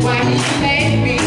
Get up.